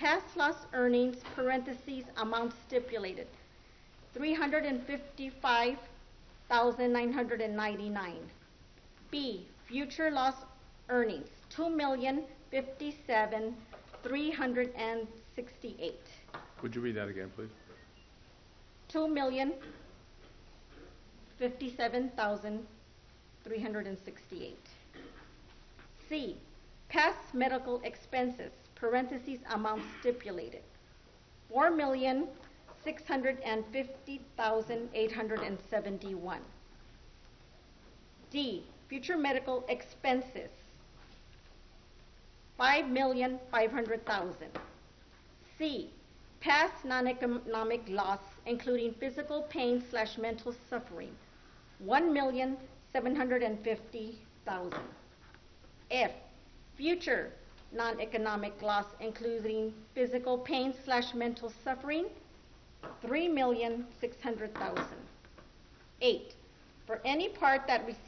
past loss earnings, parentheses, amount stipulated, three hundred and fifty-five thousand nine hundred and ninety-nine. B, future loss earnings, two million fifty-seven, three hundred and sixty-eight. Would you read that again, please? Two million fifty-seven thousand three hundred and sixty-eight. C, past medical expenses, parentheses, amount stipulated, four million six hundred and fifty thousand eight hundred and seventy-one. D, future medical expenses, five million five hundred thousand. C, past non-economic loss, including physical pain slash mental suffering, one million seven hundred and fifty thousand. F, future non-economic loss, including physical pain slash mental suffering, three million six hundred thousand. Eight, for any part that receives